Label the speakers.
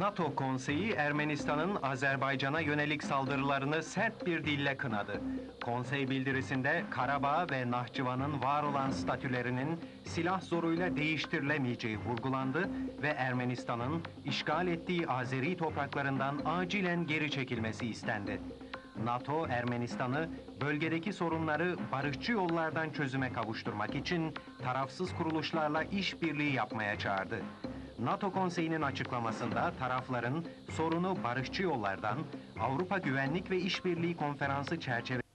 Speaker 1: NATO konseyi Ermenistan'ın Azerbaycan'a yönelik saldırılarını sert bir dille kınadı. Konsey bildirisinde Karabağ ve Nahçıvan'ın var olan statülerinin silah zoruyla değiştirilemeyeceği vurgulandı ve Ermenistan'ın işgal ettiği Azeri topraklarından acilen geri çekilmesi istendi. NATO, Ermenistan'ı bölgedeki sorunları barışçı yollardan çözüme kavuşturmak için tarafsız kuruluşlarla işbirliği yapmaya çağırdı. NATO Konseyi'nin açıklamasında tarafların sorunu barışçı yollardan Avrupa Güvenlik ve İşbirliği Konferansı çerçeve